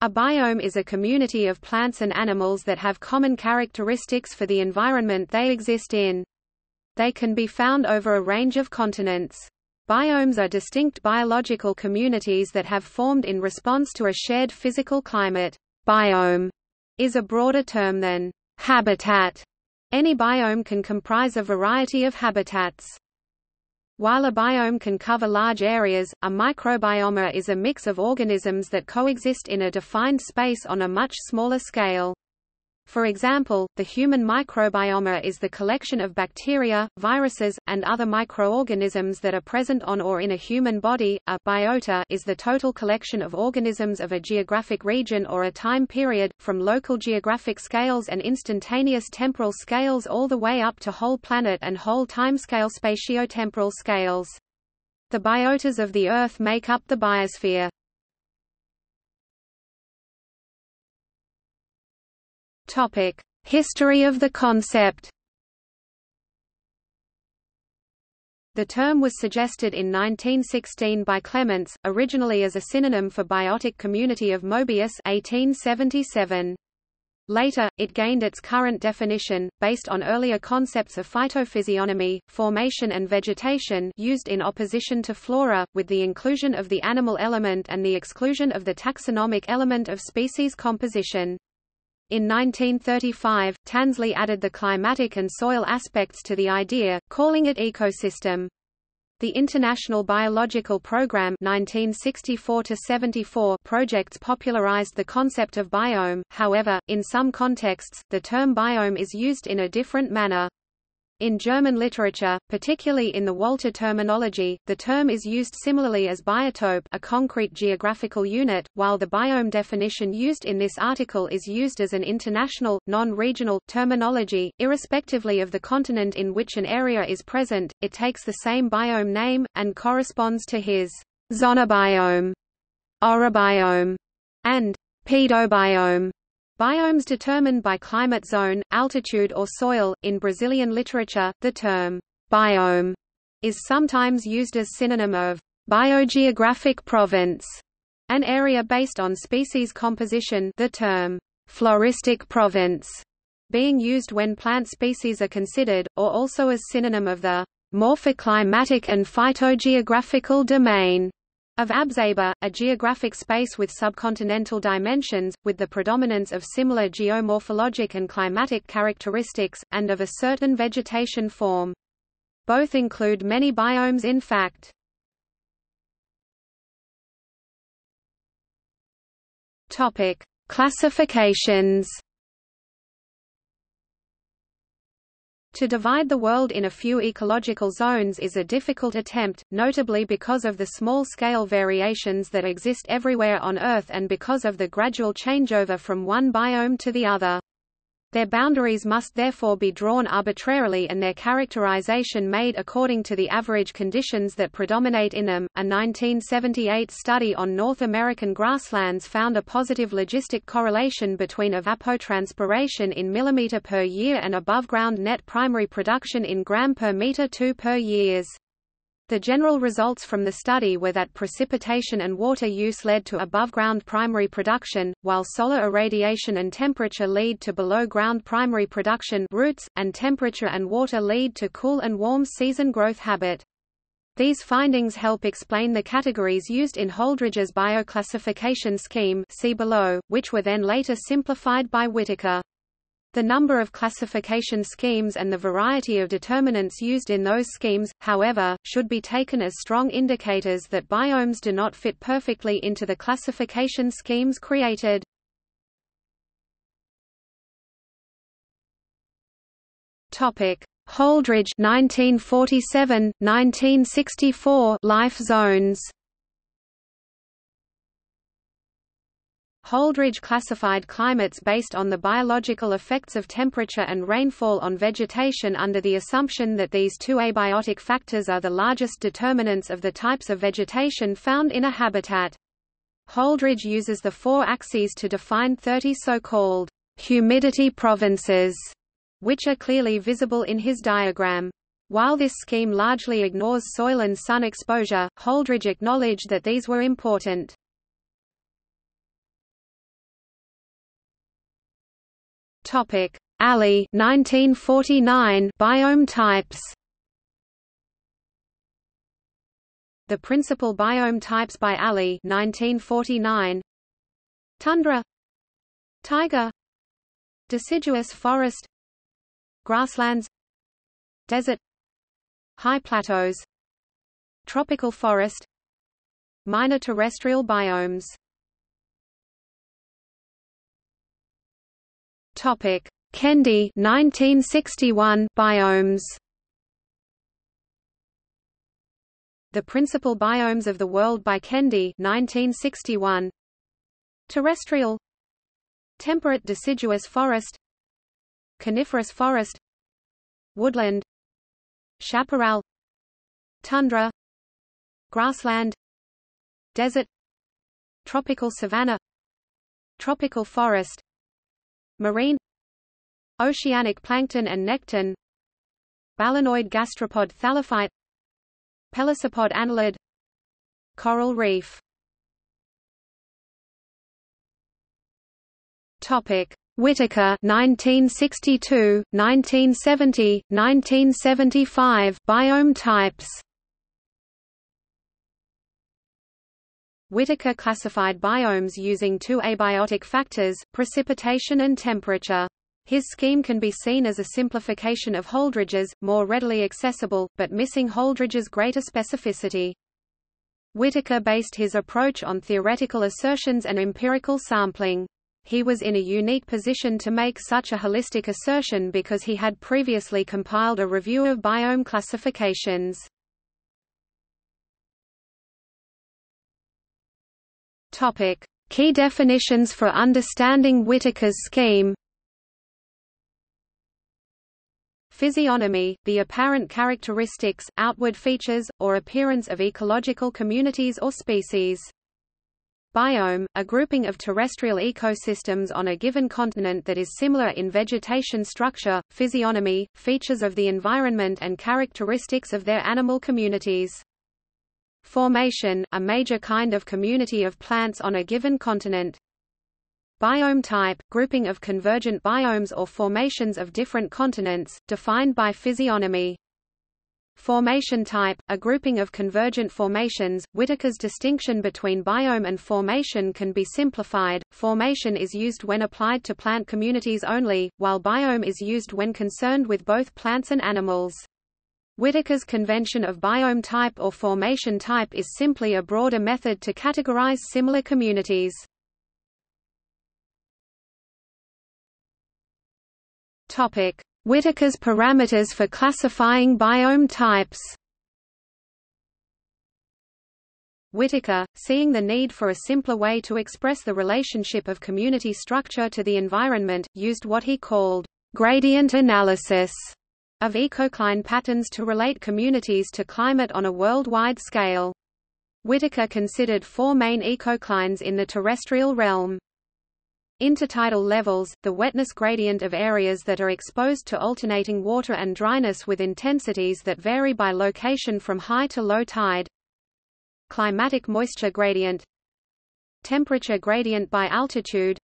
A biome is a community of plants and animals that have common characteristics for the environment they exist in. They can be found over a range of continents. Biomes are distinct biological communities that have formed in response to a shared physical climate. Biome is a broader term than habitat. Any biome can comprise a variety of habitats. While a biome can cover large areas, a microbiome is a mix of organisms that coexist in a defined space on a much smaller scale. For example, the human microbiome is the collection of bacteria, viruses, and other microorganisms that are present on or in a human body. A biota is the total collection of organisms of a geographic region or a time period, from local geographic scales and instantaneous temporal scales all the way up to whole planet and whole timescale spatiotemporal scales. The biotas of the Earth make up the biosphere. History of the concept. The term was suggested in 1916 by Clements, originally as a synonym for biotic community of Mobius 1877. Later, it gained its current definition, based on earlier concepts of phytophysiognomy, formation and vegetation used in opposition to flora, with the inclusion of the animal element and the exclusion of the taxonomic element of species composition. In 1935, Tansley added the climatic and soil aspects to the idea, calling it ecosystem. The International Biological Programme 1964 projects popularized the concept of biome, however, in some contexts, the term biome is used in a different manner. In German literature, particularly in the Walter terminology, the term is used similarly as biotope a concrete geographical unit, while the biome definition used in this article is used as an international, non-regional, terminology, irrespectively of the continent in which an area is present, it takes the same biome name, and corresponds to his zonobiome, orobiome, and pedobiome. Biomes determined by climate zone, altitude or soil. In Brazilian literature, the term biome is sometimes used as synonym of biogeographic province, an area based on species composition the term floristic province being used when plant species are considered, or also as synonym of the morphoclimatic and phytogeographical domain of Ab'Sáber, a geographic space with subcontinental dimensions, with the predominance of similar geomorphologic and climatic characteristics, and of a certain vegetation form. Both include many biomes in fact. Topic: Classifications To divide the world in a few ecological zones is a difficult attempt, notably because of the small-scale variations that exist everywhere on Earth and because of the gradual changeover from one biome to the other. Their boundaries must therefore be drawn arbitrarily and their characterization made according to the average conditions that predominate in them. A 1978 study on North American grasslands found a positive logistic correlation between evapotranspiration in millimeter per year and above-ground net primary production in gram per meter 2 per years. The general results from the study were that precipitation and water use led to above-ground primary production, while solar irradiation and temperature lead to below-ground primary production roots, and temperature and water lead to cool and warm season growth habit. These findings help explain the categories used in Holdridge's bioclassification scheme see below, which were then later simplified by Whittaker. The number of classification schemes and the variety of determinants used in those schemes, however, should be taken as strong indicators that biomes do not fit perfectly into the classification schemes created. Topic: Holdridge 1947-1964 life zones. Holdridge classified climates based on the biological effects of temperature and rainfall on vegetation under the assumption that these two abiotic factors are the largest determinants of the types of vegetation found in a habitat. Holdridge uses the four axes to define 30 so-called humidity provinces, which are clearly visible in his diagram. While this scheme largely ignores soil and sun exposure, Holdridge acknowledged that these were important. Topic: Allee 1949 biome types. The principal biome types by Allee 1949 Tundra. Taiga. Deciduous forest. Grasslands. Desert. High plateaus. Tropical forest. Minor terrestrial biomes Topic. Kendeigh 1961 biomes. The Principal Biomes of the World by Kendeigh 1961 Terrestrial. Temperate deciduous forest. Coniferous forest. Woodland. Chaparral. Tundra. Grassland. Desert. Tropical savanna. Tropical forest Marine Oceanic plankton and nekton Balanoid gastropod thallophyte Pelecypod annelid Coral reef. Topic Whittaker 1962, 1970, 1975 biome types Whittaker classified biomes using two abiotic factors, precipitation and temperature. His scheme can be seen as a simplification of Holdridge's, more readily accessible, but missing Holdridge's greater specificity. Whittaker based his approach on theoretical assertions and empirical sampling. He was in a unique position to make such a holistic assertion because he had previously compiled a review of biome classifications. Topic: Key definitions for understanding Whittaker's scheme Physiognomy, the apparent characteristics, outward features, or appearance of ecological communities or species. Biome, a grouping of terrestrial ecosystems on a given continent that is similar in vegetation structure, physiognomy, features of the environment and characteristics of their animal communities. Formation, a major kind of community of plants on a given continent. Biome type, grouping of convergent biomes or formations of different continents, defined by physiognomy. Formation type, a grouping of convergent formations. Whittaker's distinction between biome and formation can be simplified. Formation is used when applied to plant communities only, while biome is used when concerned with both plants and animals. Whittaker's convention of biome type or formation type is simply a broader method to categorize similar communities. Topic: Whittaker's parameters for classifying biome types. Whittaker, seeing the need for a simpler way to express the relationship of community structure to the environment, used what he called gradient analysis of ecocline patterns to relate communities to climate on a worldwide scale. Whittaker considered four main ecoclines in the terrestrial realm. Intertidal levels, the wetness gradient of areas that are exposed to alternating water and dryness with intensities that vary by location from high to low tide. Climatic moisture gradient Temperature gradient by altitude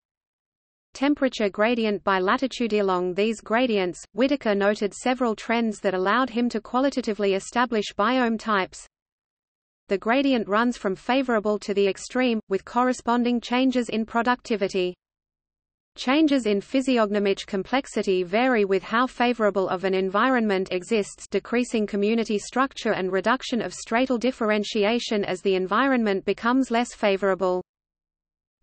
Temperature gradient by latitude Along these gradients, Whittaker noted several trends that allowed him to qualitatively establish biome types. The gradient runs from favorable to the extreme, with corresponding changes in productivity. Changes in physiognomic complexity vary with how favorable of an environment exists decreasing community structure and reduction of stratal differentiation as the environment becomes less favorable.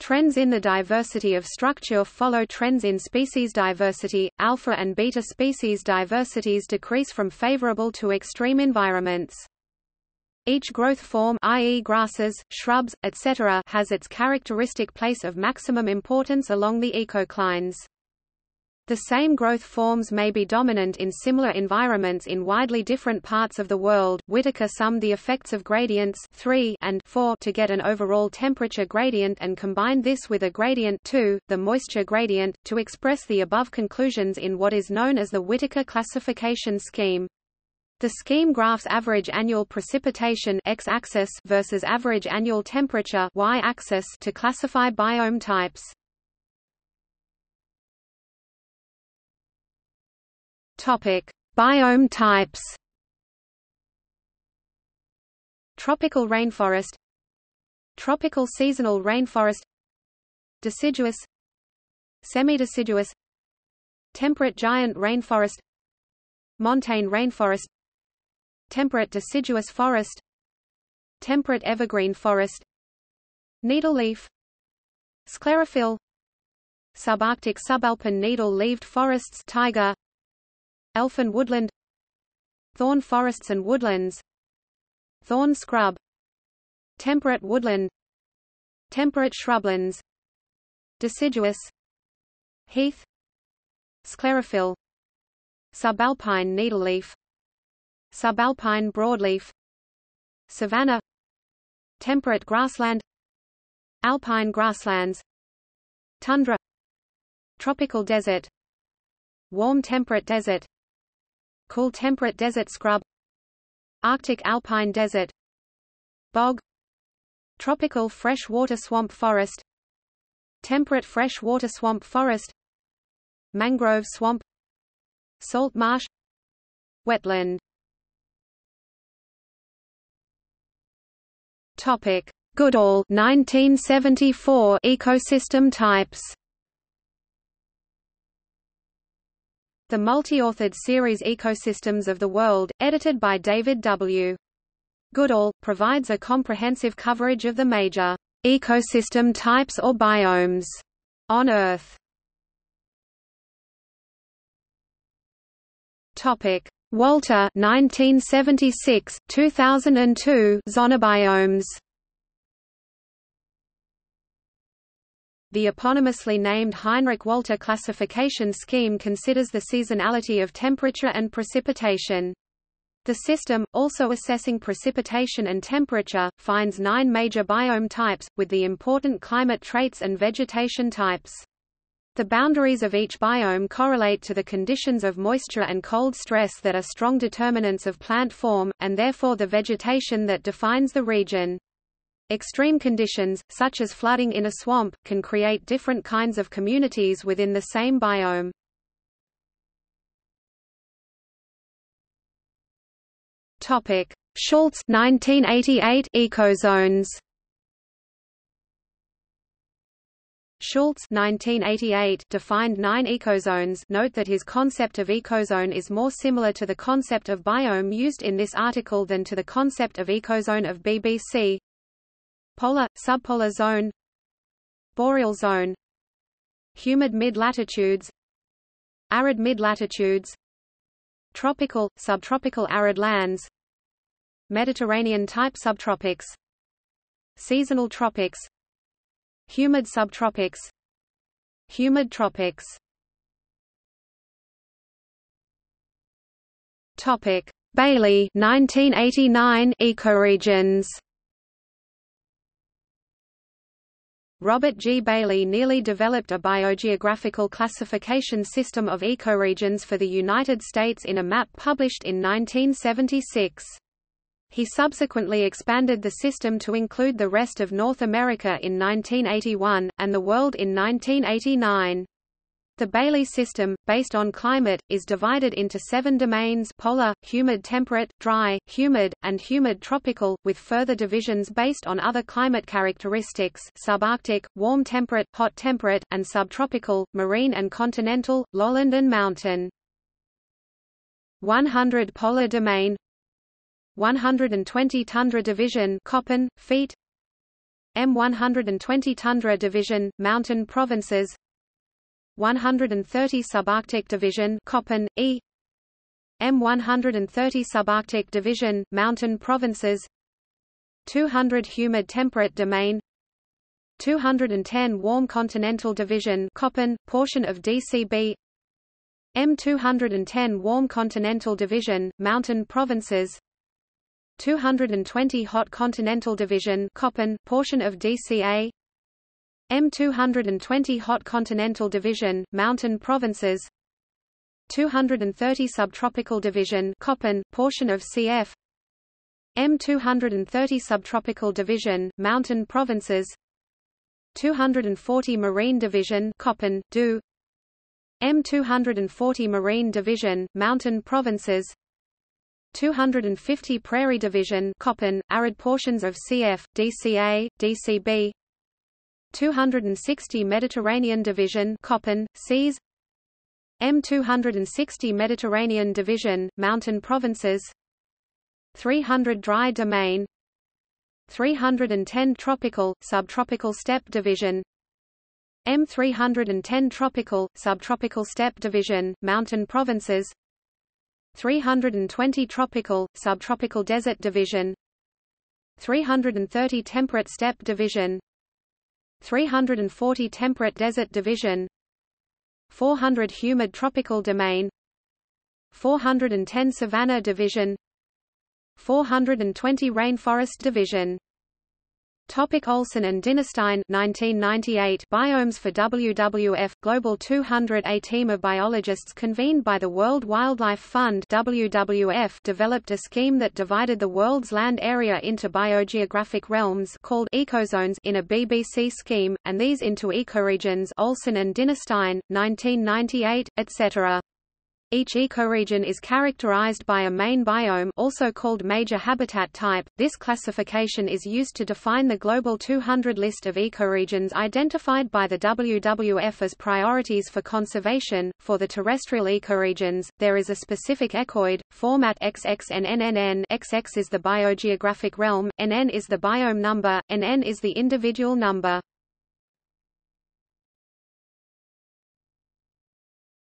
Trends in the diversity of structure follow trends in species diversity. Alpha and beta species diversities decrease from favorable to extreme environments. Each growth form i.e. grasses, shrubs, etc. has its characteristic place of maximum importance along the ecoclines. The same growth forms may be dominant in similar environments in widely different parts of the world. Whittaker summed the effects of gradients 3 and 4 to get an overall temperature gradient and combined this with a gradient 2, the moisture gradient, to express the above conclusions in what is known as the Whittaker classification scheme. The scheme graphs average annual precipitation x-axis versus average annual temperature y-axis to classify biome types. Topic: Biome types. Tropical rainforest Tropical seasonal rainforest Deciduous Semi-deciduous Temperate giant rainforest Montane rainforest Temperate deciduous forest Temperate evergreen forest Needleleaf Sclerophyll Subarctic subalpine needle-leaved forests taiga Elfin woodland. Thorn forests and woodlands. Thorn scrub. Temperate woodland. Temperate shrublands. Deciduous. Heath. Sclerophyll. Subalpine needleleaf. Subalpine broadleaf. Savanna. Temperate grassland. Alpine grasslands. Tundra. Tropical desert. Warm temperate desert Cool temperate desert scrub. Arctic alpine desert. Bog. Tropical freshwater swamp forest. Temperate freshwater swamp forest. Mangrove swamp. Salt marsh. Wetland. Topic. Goodall 1974 ecosystem types The multi-authored series Ecosystems of the World, edited by David W. Goodall, provides a comprehensive coverage of the major ecosystem types or biomes on Earth. Topic: Walter 1976, 2002 Zonobiomes. The eponymously named Heinrich Walter classification scheme considers the seasonality of temperature and precipitation. The system, also assessing precipitation and temperature, finds nine major biome types, with the important climate traits and vegetation types. The boundaries of each biome correlate to the conditions of moisture and cold stress that are strong determinants of plant form, and therefore the vegetation that defines the region. Extreme conditions, such as flooding in a swamp, can create different kinds of communities within the same biome. Topic: Schultz 1988 ecozones. Schultz 1988 defined nine ecozones note that his concept of ecozone is more similar to the concept of biome used in this article than to the concept of ecozone of BBC Polar, subpolar zone Boreal zone Humid mid-latitudes Arid mid-latitudes Tropical, subtropical arid lands Mediterranean-type subtropics Seasonal tropics Humid subtropics Humid tropics. Topic Bailey 1989 ecoregions Robert G. Bailey nearly developed a biogeographical classification system of ecoregions for the United States in a map published in 1976. He subsequently expanded the system to include the rest of North America in 1981, and the world in 1989. The Bailey system, based on climate, is divided into seven domains polar, humid temperate, dry, humid, and humid tropical, with further divisions based on other climate characteristics subarctic, warm temperate, hot temperate, and subtropical, marine and continental, lowland and mountain. 100 polar domain. 120 tundra division Köppen, feet M120 tundra division, mountain provinces 130 subarctic division Köppen, E. M130 subarctic division, mountain provinces. 200 humid temperate domain. 210 warm continental division Köppen, portion of DCB M210 warm continental division, mountain provinces. 220 hot continental division Köppen, portion of DCA M220 Hot Continental Division, Mountain Provinces. 230 Subtropical Division Köppen, portion of CF M230 Subtropical Division, Mountain Provinces. 240 Marine Division Köppen, DU. M240 Marine Division, Mountain Provinces. 250 Prairie Division Köppen, arid portions of CF, DCA, DCB 260 Mediterranean Division Köppen, Seas. M260 Mediterranean Division, Mountain Provinces. 300 Dry Domain. 310 Tropical, Subtropical Steppe Division. M310 Tropical, Subtropical Steppe Division, Mountain Provinces. 320 Tropical, Subtropical Desert Division. 330 Temperate Steppe Division 340 Temperate Desert Division 400 Humid Tropical Domain 410 Savanna Division 420 Rainforest Division Topic Olson and Dinerstein 1998 Biomes for WWF Global 200 A team of biologists convened by the World Wildlife Fund WWF developed a scheme that divided the world's land area into biogeographic realms called ecozones in a BBC scheme, and these into ecoregions Olson and Dinerstein, 1998, etc. Each ecoregion is characterized by a main biome also called major habitat type. This classification is used to define the Global 200 list of ecoregions identified by the WWF as priorities for conservation. For the terrestrial ecoregions, there is a specific ecoid, format XXNNNN XX is the biogeographic realm, NN is the biome number, NN is the individual number.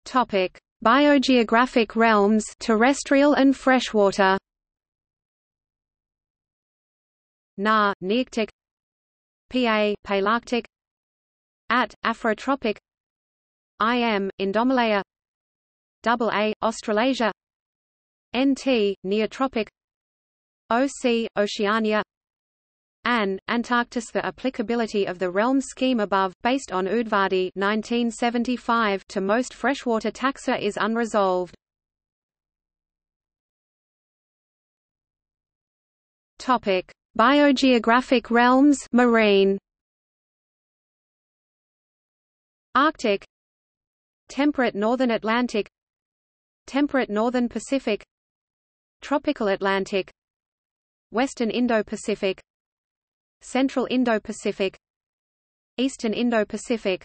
Topic Biogeographic realms terrestrial and freshwater. Na, Nearctic. PA, Palearctic At, Afrotropic. IM, Indomalaya. AA, Australasia. NT, Neotropic. OC, Oceania An, Antarctic The applicability of the realm scheme above, based on Udvardy 1975 to most freshwater taxa is unresolved. Biogeographic realms marine. Arctic. Temperate northern Atlantic. Temperate northern Pacific. Tropical Atlantic. Western Indo-Pacific Central Indo-Pacific Eastern Indo-Pacific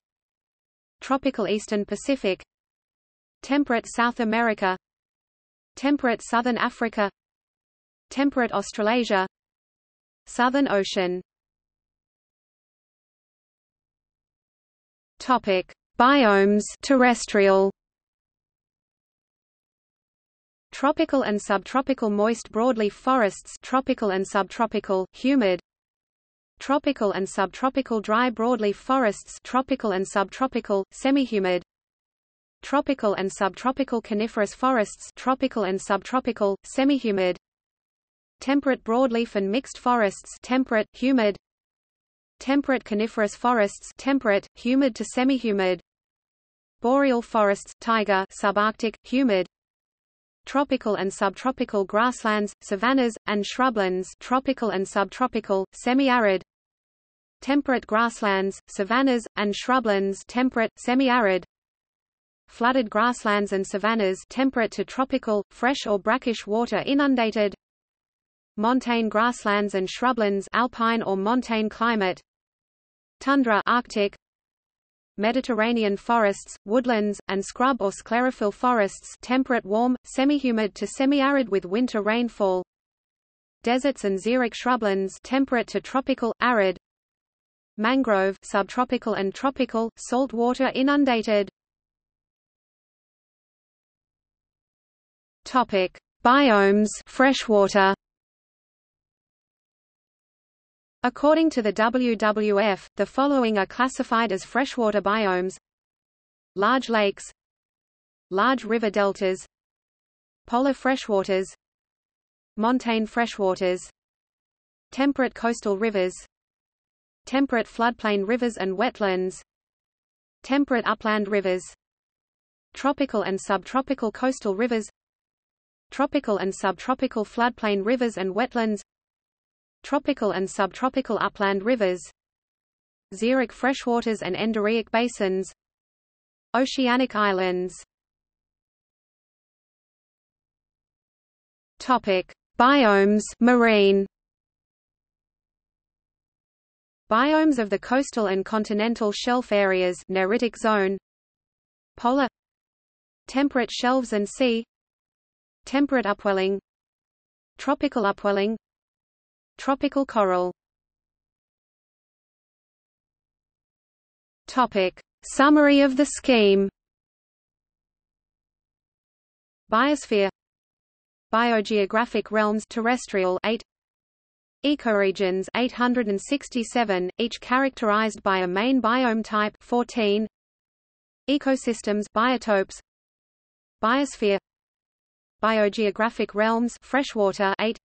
Tropical Eastern Pacific Temperate South America Temperate Southern Africa Temperate Australasia Southern Ocean. Topic Biomes terrestrial. Tropical and subtropical moist broadleaf forests tropical and subtropical humid tropical and subtropical dry broadleaf forests tropical and subtropical, semi-humid tropical and subtropical coniferous forests tropical and subtropical, semi-humid temperate broadleaf and mixed forests temperate, humid temperate coniferous forests temperate, humid to semi-humid boreal forests taiga subarctic, humid tropical and subtropical grasslands, savannas, and shrublands tropical and subtropical, semi-arid temperate grasslands, savannas, and shrublands temperate, semi-arid flooded grasslands and savannas temperate to tropical, fresh or brackish water inundated montane grasslands and shrublands alpine or montane climate tundra Arctic Mediterranean forests, woodlands, and scrub or sclerophyll forests temperate warm, semi-humid to semi-arid with winter rainfall. Deserts and xeric shrublands temperate to tropical, arid. Mangrove subtropical and tropical, saltwater inundated. Topic. Biomes freshwater According to the WWF, the following are classified as freshwater biomes. Large lakes. Large river deltas. Polar freshwaters. Montane freshwaters. Temperate coastal rivers. Temperate floodplain rivers and wetlands. Temperate upland rivers. Tropical and subtropical coastal rivers. Tropical and subtropical floodplain rivers and wetlands tropical and subtropical upland rivers xeric freshwaters and endorheic basins Oceanic islands. Topic: Biomes marine. Biomes of the coastal and continental shelf areas neritic zone. Polar. Temperate shelves and sea. Temperate upwelling. Tropical upwelling Tropical coral. Topic. Summary of the scheme. Biosphere. Biogeographic realms terrestrial 8 Ecoregions 867 each characterized by a main biome type 14 Ecosystems biotopes. Biosphere. Biogeographic realms freshwater 8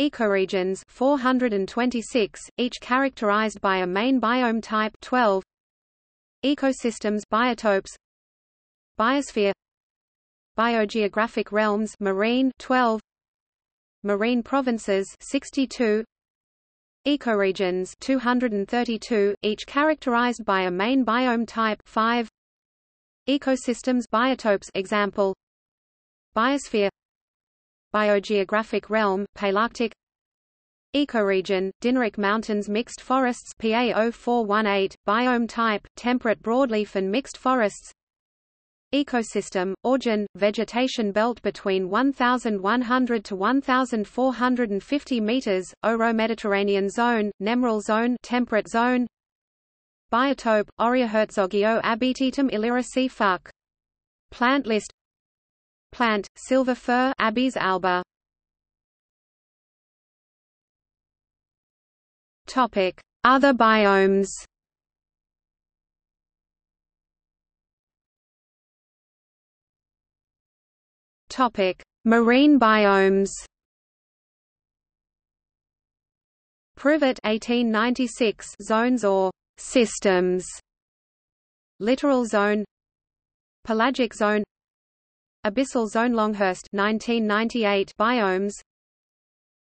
Ecoregions 426 each characterized by a main biome type 12 Ecosystems biotopes Biosphere Biogeographic realms marine 12 Marine provinces 62 Ecoregions 232 each characterized by a main biome type 5 Ecosystems biotopes example Biosphere Biogeographic realm Palearctic. Ecoregion, Dinaric Mountains Mixed Forests PA 0418, Biome type, Temperate broadleaf and mixed forests. Ecosystem, Augean, vegetation belt between 1,100 to 1,450 meters, Euro-Mediterranean zone, Nemoral zone temperate zone. Biotope, Oreoherzogio abetitum illyricea fuc. Plant list Plant, silver fir Abies alba Topic: Other biomes. Topic: Marine biomes. Pruvot 1896 zones or systems. Littoral zone Pelagic zone Abyssal zone Longhurst 1998 biomes.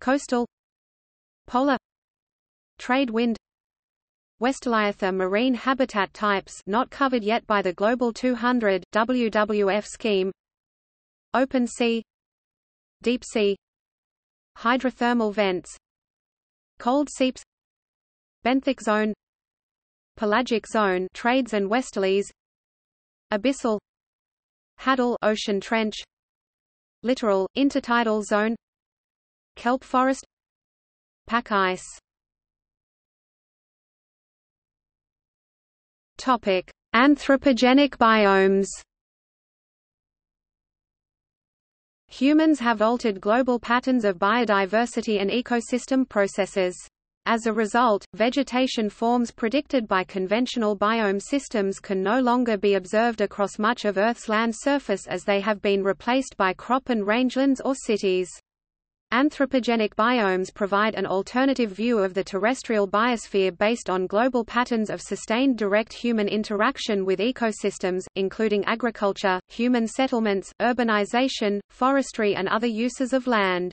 Coastal. Polar. Trade wind. Westliatha marine habitat types not covered yet by the Global 200 WWF scheme. Open sea. Deep sea. Hydrothermal vents. Cold seeps. Benthic zone. Pelagic zone trades and westerlies. Abyssal Hadal ocean trench Littoral intertidal zone Kelp forest Pack ice Topic: Anthropogenic biomes. Humans have altered global patterns of biodiversity and ecosystem processes. As a result, vegetation forms predicted by conventional biome systems can no longer be observed across much of Earth's land surface as they have been replaced by crop and rangelands or cities. Anthropogenic biomes provide an alternative view of the terrestrial biosphere based on global patterns of sustained direct human interaction with ecosystems, including agriculture, human settlements, urbanization, forestry and other uses of land.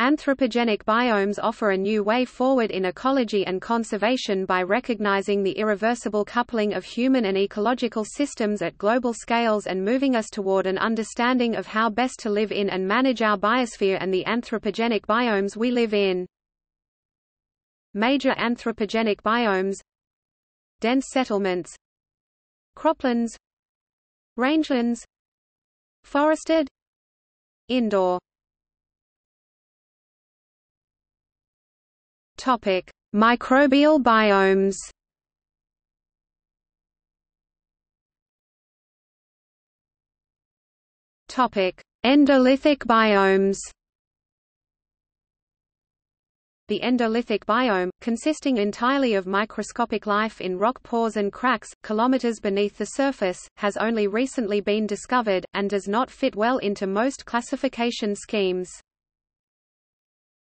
Anthropogenic biomes offer a new way forward in ecology and conservation by recognizing the irreversible coupling of human and ecological systems at global scales and moving us toward an understanding of how best to live in and manage our biosphere and the anthropogenic biomes we live in. Major anthropogenic biomes Dense settlements Croplands Rangelands Forested Indoor Topic: Microbial biomes. Topic: Endolithic biomes. The endolithic biome, consisting entirely of microscopic life in rock pores and cracks, kilometers beneath the surface, has only recently been discovered, and does not fit well into most classification schemes.